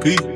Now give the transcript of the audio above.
Creek.